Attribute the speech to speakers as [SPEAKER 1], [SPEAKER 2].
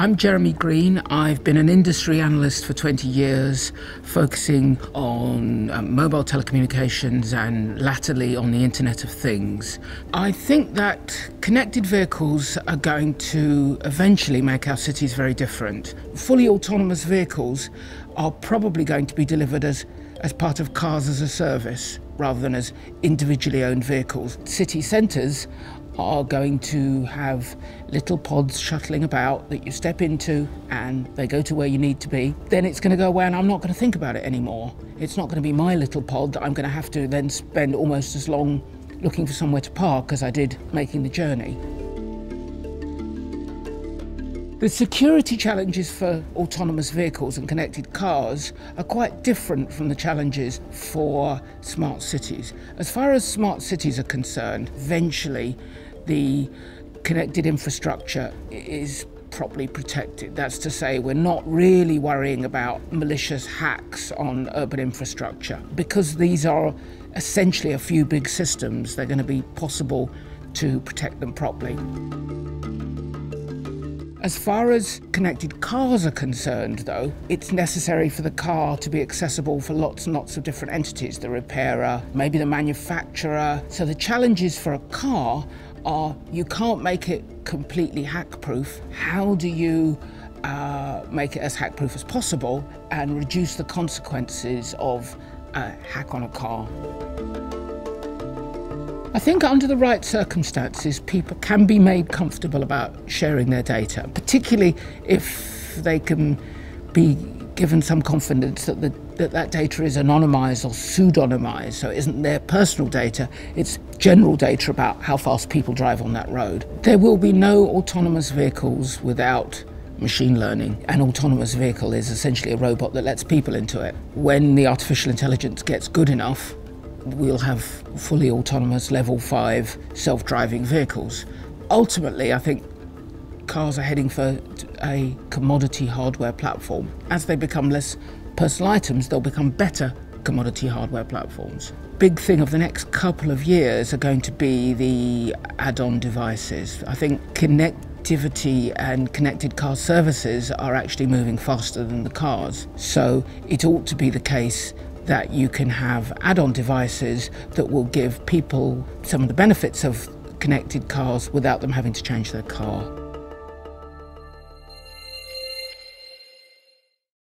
[SPEAKER 1] I'm Jeremy Green. I've been an industry analyst for 20 years, focusing on um, mobile telecommunications and latterly on the Internet of Things. I think that connected vehicles are going to eventually make our cities very different. Fully autonomous vehicles are probably going to be delivered as, as part of cars as a service rather than as individually owned vehicles. City centres are going to have little pods shuttling about that you step into and they go to where you need to be, then it's going to go away and I'm not going to think about it anymore. It's not going to be my little pod that I'm going to have to then spend almost as long looking for somewhere to park as I did making the journey. The security challenges for autonomous vehicles and connected cars are quite different from the challenges for smart cities. As far as smart cities are concerned, eventually the connected infrastructure is properly protected. That's to say, we're not really worrying about malicious hacks on urban infrastructure. Because these are essentially a few big systems, they're going to be possible to protect them properly. As far as connected cars are concerned, though, it's necessary for the car to be accessible for lots and lots of different entities the repairer, maybe the manufacturer. So the challenges for a car are you can't make it completely hack proof. How do you uh, make it as hack proof as possible and reduce the consequences of a hack on a car? I think under the right circumstances, people can be made comfortable about sharing their data, particularly if they can be given some confidence that, the, that that data is anonymized or pseudonymized, so it isn't their personal data, it's general data about how fast people drive on that road. There will be no autonomous vehicles without machine learning. An autonomous vehicle is essentially a robot that lets people into it. When the artificial intelligence gets good enough, we'll have fully autonomous level 5 self-driving vehicles. Ultimately, I think cars are heading for a commodity hardware platform. As they become less personal items, they'll become better commodity hardware platforms. Big thing of the next couple of years are going to be the add-on devices. I think connectivity and connected car services are actually moving faster than the cars. So it ought to be the case that you can have add on devices that will give people some of the benefits of connected cars without them having to change their car.